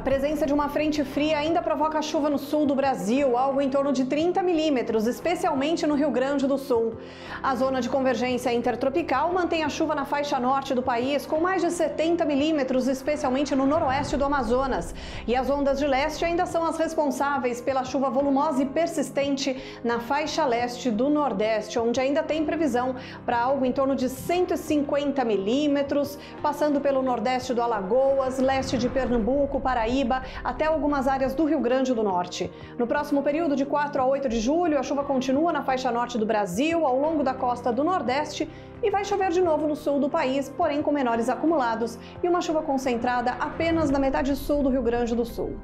presença de uma frente fria ainda provoca chuva no sul do Brasil, algo em torno de 30 milímetros, especialmente no Rio Grande do Sul. A zona de convergência intertropical mantém a chuva na faixa norte do país, com mais de 70 milímetros, especialmente no noroeste do Amazonas. E as ondas de leste ainda são as responsáveis pela chuva volumosa e persistente na faixa leste do Nordeste, onde ainda tem previsão para algo em torno de 150 milímetros, passando pelo nordeste do Alagoas, leste de Pernambuco, para Paraíba até algumas áreas do Rio Grande do Norte. No próximo período de 4 a 8 de julho, a chuva continua na faixa norte do Brasil, ao longo da costa do Nordeste e vai chover de novo no sul do país, porém com menores acumulados e uma chuva concentrada apenas na metade sul do Rio Grande do Sul.